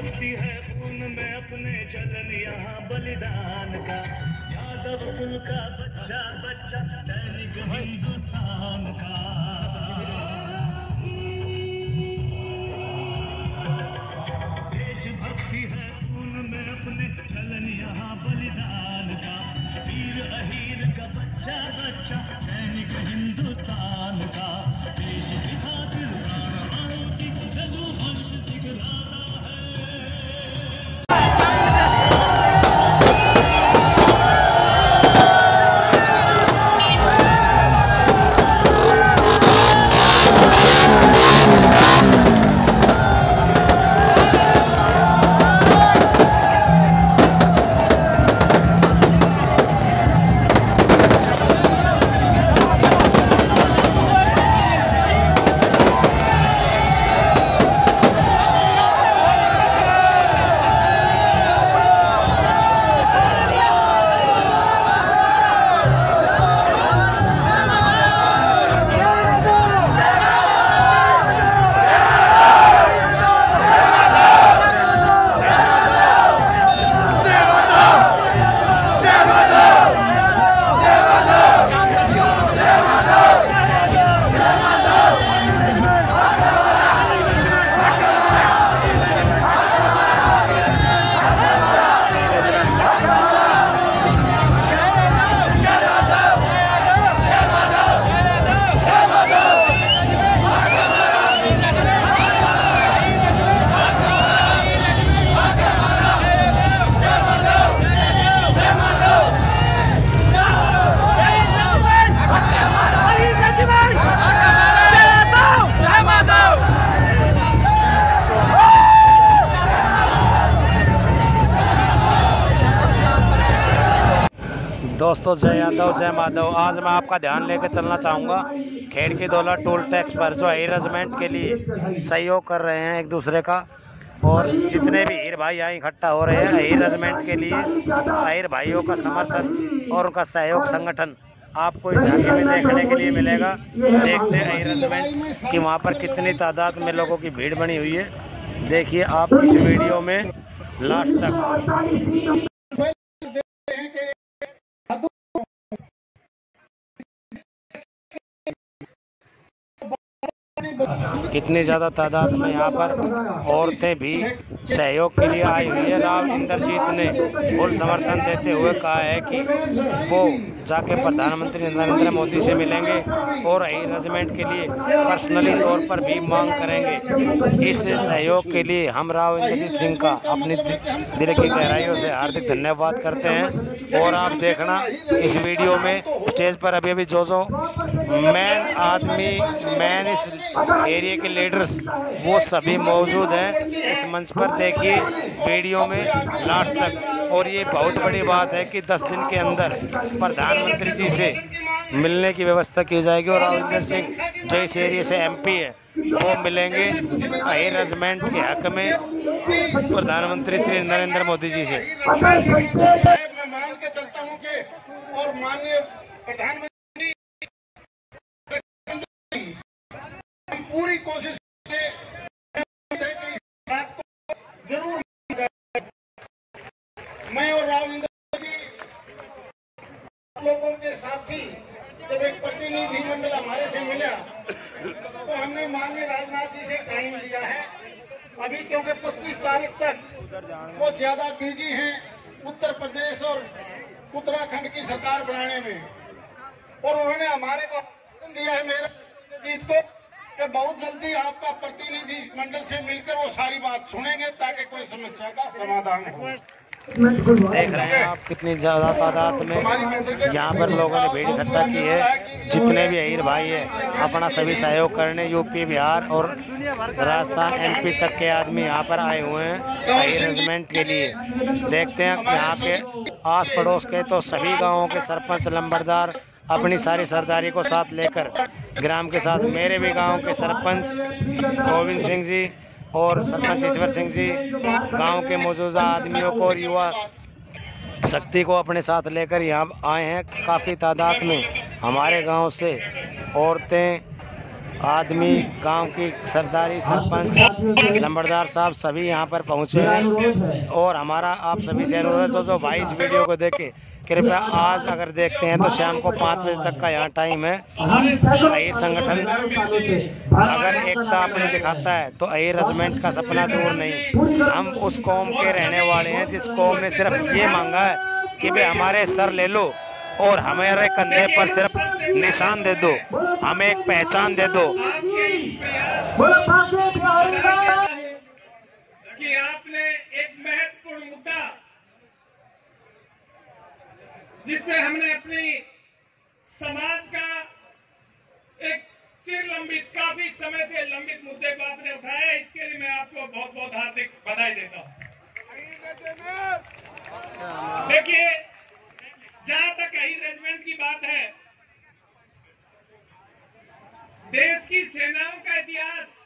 देशभक्ति है खून में अपने जलन, यहाँ बलिदान का। यादव कुल का बच्चा बच्चा, सैनिक हिंदुस्तान का। दोस्तों, जय यादव, जय माधव। आज मैं आपका ध्यान लेकर चलना चाहूँगा। खेड़ की दौला टोल टैक्स पर, जो हाई के लिए सहयोग कर रहे हैं एक दूसरे का। और जितने भी हीर भाई यहाँ इकट्ठा हो रहे हैं हीर रेजिमेंट के लिए हीर भाइयों का समर्थन और उनका सहयोग संगठन आपको इस झांकी में देखने के लिए मिलेगा। देखते हैं हीर रेजिमेंट कि वहाँ पर कितनी तादाद में लोगों की भीड़ बनी हुई है। देखिए आप इस वीडियो में लास्ट तक। कितनी ज़्यादा तादाद में यहाँ पर औरतें भी सहयोग के लिए आई हुई है। राव इंद्रजीत ने फुल समर्थन देते हुए कहा है कि वो जाके प्रधानमंत्री नरेंद्र मोदी से मिलेंगे और रेजिमेंट के लिए पर्सनली तौर पर भी मांग करेंगे। इस सहयोग के लिए हम राव इंद्रजीत सिंह का अपनी दिल की गहराइयों से हार्दिक धन्यवाद करते हैं। और आप देखना इस वीडियो में स्टेज पर अभी अभी जो जो मैन आदमी, मैन इस एरिया के लीडर्स वो सभी मौजूद हैं। इस मंच पर देखिए, वीडियो में लास्ट तक। और ये बहुत बड़ी बात है कि 10 दिन के अंदर प्रधानमंत्री जी से मिलने की व्यवस्था की जाएगी और राविंदर सिंह जो इस एरिया से एमपी है, वो मिलेंगे हाई रेजिमेंट के हक में प्रधानमंत्री श्री नरेंद्र मोदी जी से। मैं मान के चलता हूँ पूरी कोशिश ज़रूर मैं और राव इंद्र जी लोगों के साथ ही जब एक प्रतिनिधि मंडल हमारे से मिला तो हमने माननीय राजनाथ जी से टाइम लिया है। अभी क्योंकि 25 तारीख तक वो ज़्यादा बिज़ी हैं उत्तर प्रदेश और उत्तराखंड की सरकार बनाने में। और उन्होंने हमारे को दिया है मेरे जीत को कि बहुत जल्दी आपका प्रतिनिधि इस मंडल से मिलकर वो सारी बात सुनेंगे ताकि कोई समस्या का समाधान हो। देख रहे हैं आप कितनी ज़्यादा तादाद में यहाँ पर लोगों ने भीड़ इकट्ठा की है। जितने भी अहीर भाई हैं अपना सभी सहयोग करने यूपी बिहार और राजस्थान एमपी तक के आदमी यहाँ पर आए हुए हैं अहीर रेजिमेंट के लिए। देखते हैं यहाँ के आस पड़ोस के तो सभी गाँवों के सरपंच लंबरदार अपनी सारी सरदारी को साथ लेकर ग्राम के साथ मेरे भी गाँव के सरपंच गोविंद सिंह जी और सरपंच ईश्वर सिंह जी, गाँव के मौजूदा आदमियों को और युवा शक्ति को अपने साथ लेकर यहाँ आए हैं। काफ़ी तादाद में हमारे गाँव से औरतें आदमी, गाँव की सरदारी, सरपंच लंबरदार साहब सभी यहाँ पर पहुँचे। हैं और हमारा आप सभी से अनुरोध है जो जो भाई इस वीडियो को देखे कृपया आज अगर देखते हैं तो शाम को पाँच बजे तक का यहाँ टाइम है। ये संगठन, अगर एकता अपने दिखाता है तो अही रेजिमेंट का सपना दूर नहीं। हम उस कौम के रहने वाले हैं, जिस कौम ने सिर्फ़ ये मांगा है कि भाई हमारे सर ले लो और हमारे कंधे पर सिर्फ़ निशान दे दो। हमें एक पहचान दे दो। कि आपने एक महत्वपूर्ण मुद्दा जिसमें हमने अपनी समाज का एक चिर लंबित, काफ़ी समय से लंबित मुद्दे को आपने उठाया इसके लिए मैं आपको बहुत बहुत हार्दिक बधाई देता हूँ। देखिए, जहाँ तक अही रेजिमेंट की बात है देश की सेनाओं का इतिहास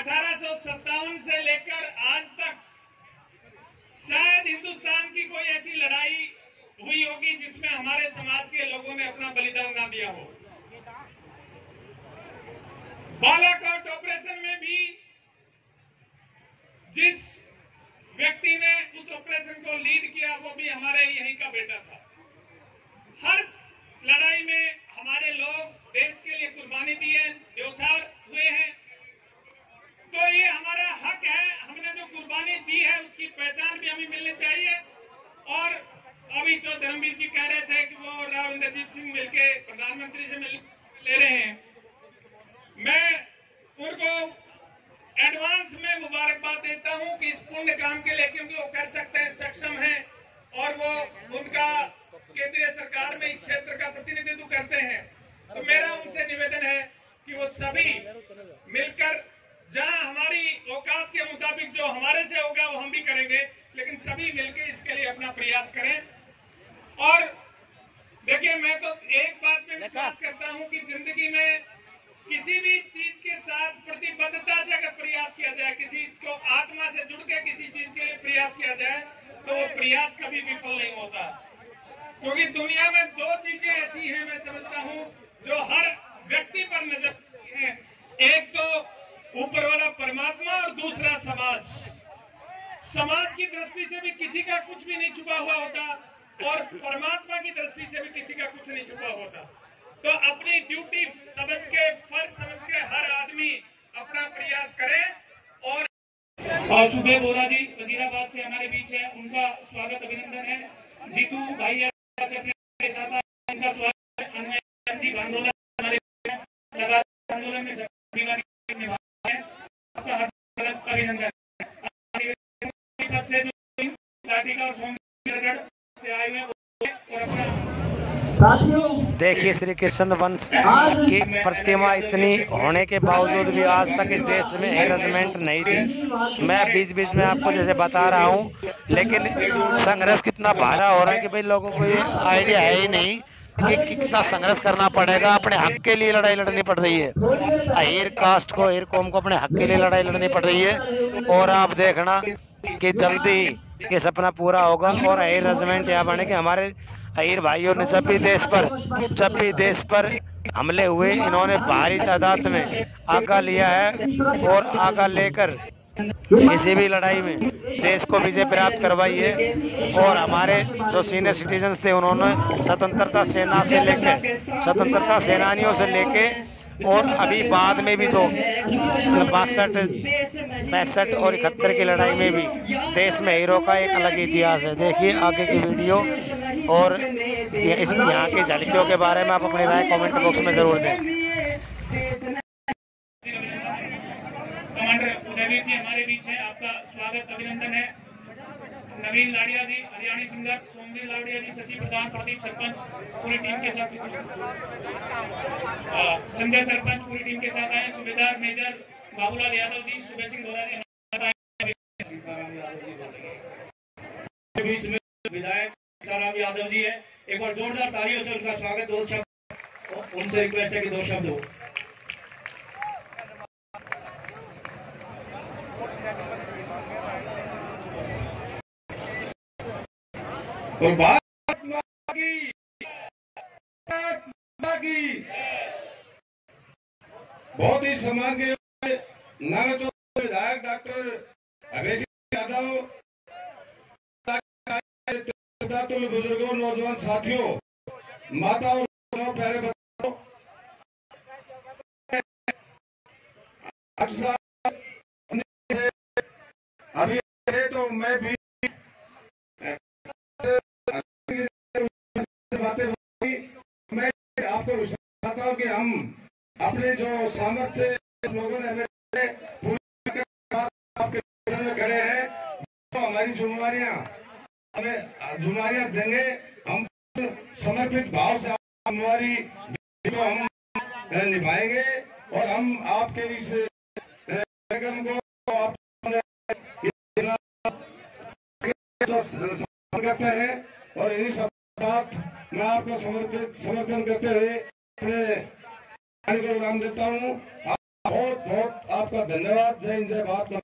अठारह सौ सत्तावन से लेकर आज तक शायद हिंदुस्तान की कोई ऐसी लड़ाई हुई होगी जिसमें हमारे समाज के लोगों ने अपना बलिदान ना दिया हो। बालाकोट ऑपरेशन में भी जिस व्यक्ति ने उस ऑपरेशन को लीड किया, वो भी हमारे यहीं का बेटा था। हर लड़ाई में हमारे लोग देश के लिए कुर्बानी दी है, न्यौछावर हुए हैं। तो ये हमारा हक है, हमने जो कुर्बानी दी है, उसकी पहचान भी हमें मिलनी चाहिए। और अभी जो धर्मवीर जी कह रहे थे कि वो राव इंद्रजीत सिंह मिलके प्रधानमंत्री से मिल ले रहे हैं, मैं उनको एडवांस में मुबारकबाद देता हूँ कि इस पुण्य काम के लिए, क्योंकि वो कर सकते हैं, सक्षम हैं, और वो उनका केंद्रीय सरकार में इस क्षेत्र का प्रतिनिधित्व करते हैं। तो मेरा उनसे निवेदन है कि वो सभी मिलकर जहाँ हमारी औकात के मुताबिक जो हमारे से होगा वो हम भी करेंगे। लेकिन सभी मिलकर इसके लिए अपना प्रयास करें। और देखिए मैं तो एक बात में विश्वास करता हूँ कि ज़िंदगी में किसी भी चीज़ के साथ प्रतिबद्धता से अगर प्रयास किया जाए किसी को आत्मा से जुड़ के किसी चीज़ के लिए प्रयास किया जाए तो वो प्रयास कभी विफल नहीं होता। क्योंकि दुनिया में दो चीज़ें ऐसी हैं मैं समझता हूँ जो हर व्यक्ति पर नज़र हैं। एक तो ऊपर वाला परमात्मा और दूसरा समाज। समाज की दृष्टि से भी किसी का कुछ भी नहीं छुपा हुआ होता और परमात्मा की दृष्टि से भी किसी का कुछ नहीं छुपा होता। तो अपनी ड्यूटी समझ के, फ़र्ज़ समझ के हर आदमी अपना प्रयास करे और सुबह बोरा जी, वजीराबाद से हमारे बीच है। उनका स्वागत, अभिनंदन है। जीतू भाई से अपने साथ उनका स्वागत। जी हमारे लगातार आंदोलन में सक्रिय निभा है आपका हार्दिक देखिए श्री कृष्ण वंश की प्रतिमा इतनी होने के बावजूद भी आज तक इस देश में हैरसमेंट नहीं थी। मैं बीच बीच में आपको जैसे बता रहा हूँ, लेकिन संघर्ष कितना भारा हो रहा है कि भाई लोगों को ये आइडिया है ही नहीं। कि कितना संघर्ष करना पड़ेगा? अपने हक के लिए लड़ाई लड़नी पड़ रही है। अहिर कास्ट को अहिर कौम को अपने हक के लिए लड़ाई लड़नी पड़ रही है। और आप देखना कि जल्दी ये सपना पूरा होगा और अहिर रेजिमेंट यहाँ बने कि हमारे अहिर भाइयों ने जब भी देश पर, जब भी देश पर हमले हुए, इन्होंने भारी तादाद में आगा लिया है और आगा लेकर किसी भी लड़ाई में देश को विजय प्राप्त करवाई है और हमारे जो सीनियर सिटीजन्स थे, उन्होंने स्वतंत्रता सेना से लेकर स्वतंत्रता सेनानियों से लेके, और अभी बाद में भी जो बासठ, पैंसठ और इकहत्तर की लड़ाई में भी देश में हीरो का एक अलग इतिहास है। देखिए आगे की वीडियो, और इस यहाँ की झलकियों के बारे में आप अपनी राय कमेंट बॉक्स में ज़रूर दें कमांडर उदयवीर जी हमारे बीच हैं आपका स्वागत अभिनंदन है नवीन लाड़िया जी हरियाणी सिंगर सोमवीर लाड़िया जी, शशि प्रधान, प्रदीप सरपंच पूरी टीम के साथ संजय सरपंच पूरी टीम के साथ आए सूबेदार मेजर बाबूलाल यादव जी सुबह सिंह बोरा जी। बीच में विधायक सीताराम यादव जी है। एक बार जोरदार तालियों से उनका स्वागत, दो शब्द। उनसे रिक्वेस्ट है कि दो शब्द हो। और भारत माता की भारत माता की बहुत ही सम्मान के नागचौर विधायक डॉक्टर अभय यादव बुज़ुर्गों नौजवान साथियों माता और प्यारे बच्चों अभी तो मैं भी बातें मैं आपको चाहता हूँ कि हम अपने जो सामर्थ्य लोगों ने हमें खड़े हैं तो हमारी जिम्मेवारियाँ हमें जिम्मेवारियाँ देंगे। हम समर्पित भाव से जिम्मेवारी को हम निभाएँगे और हम आपके इस कार्यक्रम को आप करते हैं और इन्हीं सब मैं आपको समर्पित, समर्थन करते हुए अपने को विराम देता हूँ। बहुत बहुत आपका धन्यवाद। जय हिंद, जय भारत